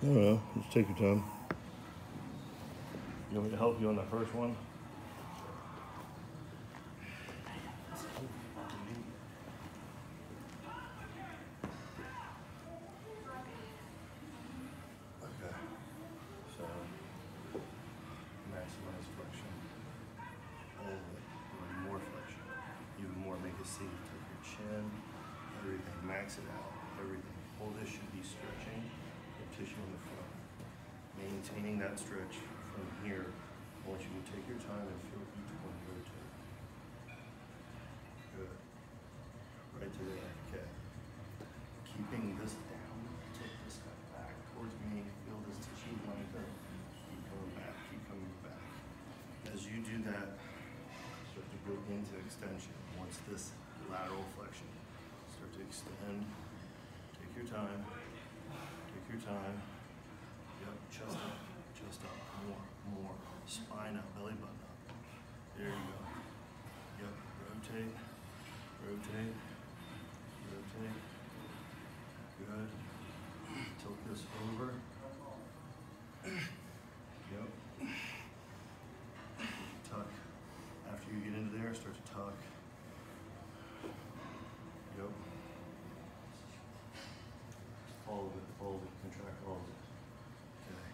I don't know. Just take your time. You want me to help you on that first one? Okay. So maximize flexion. All of it. More flexion. Even more. Make it. Take your chin. Everything. Max it out. Everything. All this should be stretching the tissue in the front. Maintaining that stretch from here. I want you to take your time and feel each one rotate. Good. Right to there. Okay. Keeping this down. Take this guy back towards me. Feel this tissue lengthen. Keep coming back. Keep coming back. As you do that, start to go into extension. Once this lateral flexion start to extend. Take your time. Your time. Yep, chest up, chest up, more, more. Spine up, belly button up. There you go. Yep, rotate, rotate, rotate. Good. Tilt this over. Yep. Tuck. After you get into there, start to tuck. Yep. All of it, all of it. Okay.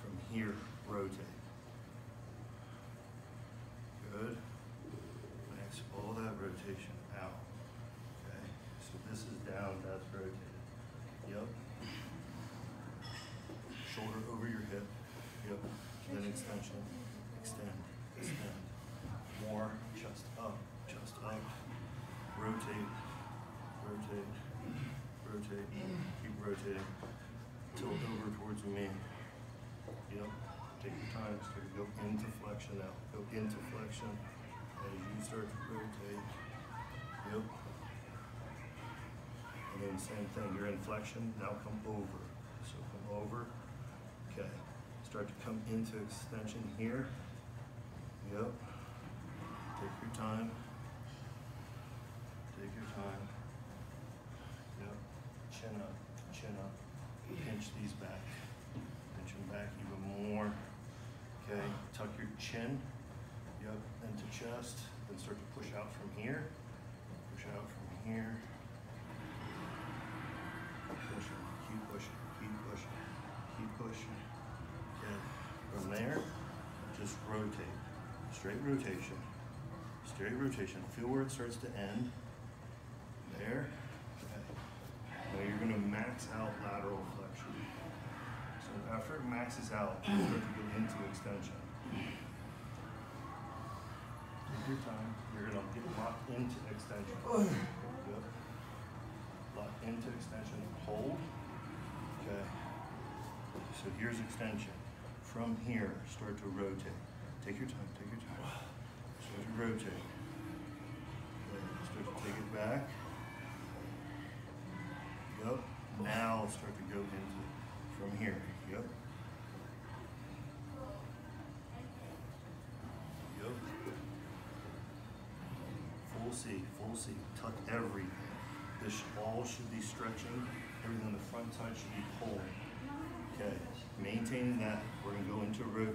From here, rotate. Good. Max all that rotation out. Okay. So this is down, that's rotated. Yep. Shoulder over your hip. Yep. Then extension. Extend. Extend. More. Chest up. Chest up. Rotate. Rotate. Rotate. Keep rotating. Tilt over towards me. Yep. Take your time. Start to go into flexion now. Go into flexion as you start to rotate. Yep. And then same thing. You're in flexion. Now come over. So come over. Okay. Start to come into extension here. Yep. Take your time. Take your time. Yep. Chin up, chin up. Pinch these back. Pinch them back even more. Okay. Tuck your chin. Yep. Into chest. Then start to push out from here. Push out from here. Keep pushing. Keep pushing. Keep pushing. Okay. From there, just rotate. Straight rotation. Straight rotation. Feel where it starts to end. There. Okay. Now you're gonna max out lateral flexion. So after it maxes out, mm. you start to get into extension. Take your time. You're gonna get locked into extension. Good. Lock into extension. Hold. Okay. So here's extension. From here, start to rotate. Take your time. Take your time. Start to rotate. Okay. Start to take it back. Yep. Now start to go into from here. Yep. Full C, full C. Tuck everything. This all should be stretching. Everything on the front side should be pulling. Okay. Maintaining that. We're gonna go into rot.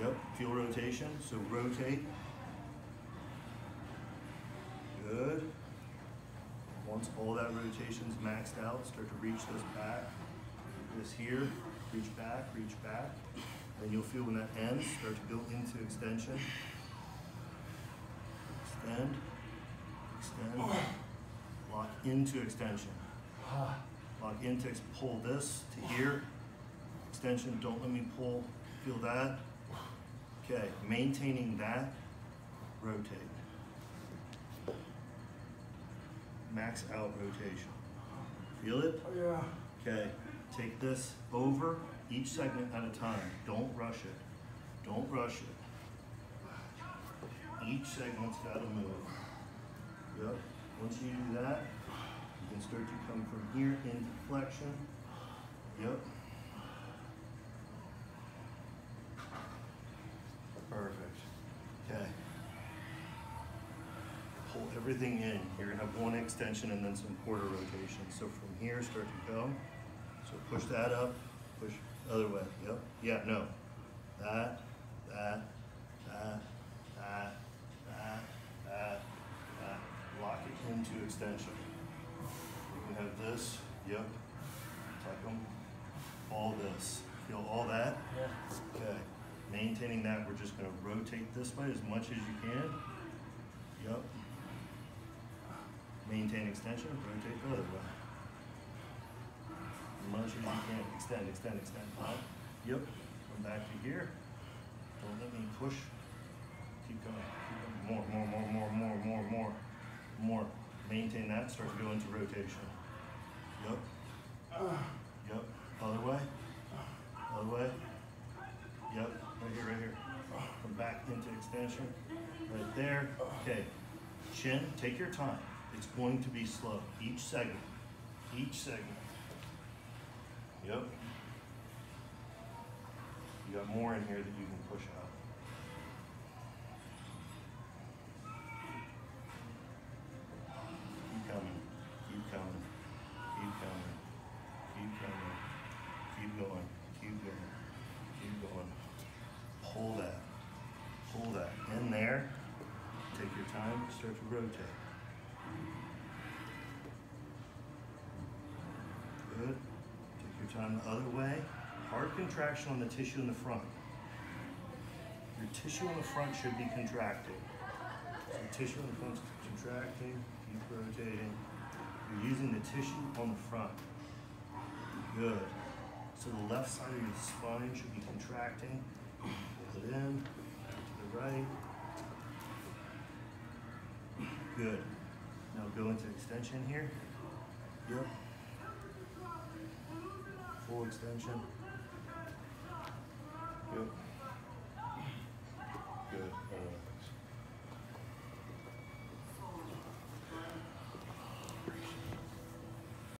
Yep. Feel rotation. So rotate. Good. Once all that rotation's maxed out, start to reach this back. This here, reach back, reach back. And you'll feel when that ends, start to go into extension. Extend, extend, lock into extension. Lock into, pull this to here. Extension, don't let me pull, feel that. Okay, maintaining that, rotate. Max out rotation. Feel it? Oh, yeah. Okay, take this over each segment at a time. Don't rush it. Don't rush it. Each segment's gotta move. Yep. Once you do that, you can start to come from here into flexion. Yep. Perfect. Okay. Pull everything in. You're gonna have one extension and then some quarter rotation. So from here, start to go. So push that up, Push other way. Yep. Yeah. No. That. That. That. That. That. That. Lock it into extension. You can have this. Yep. Tuck them. All this. Feel all that? Yeah. Okay. Maintaining that, we're just gonna rotate this way as much as you can. Yep. Maintain extension, rotate the other way. As much as you can, extend, extend, extend, up, yep, come back to here. Don't let me push, keep going, keep going, more, more, more, more, more, more, more, more. Maintain that, start to go into rotation. Yep. Yep, other way, other way. Yep, right here, right here. Come back into extension, right there. Okay, chin, take your time. It's going to be slow, each segment, each segment. Yep. You got more in here that you can push out. To rotate. Good. Take your time the other way. Hard contraction on the tissue in the front. Your tissue in the front should be contracting. So the tissue in the front is contracting, keep rotating. You're using the tissue on the front. Good. So the left side of your spine should be contracting. Pull it in, to the right. Good. Now go into extension here. Yep. Full extension. Yep. Good. Uh,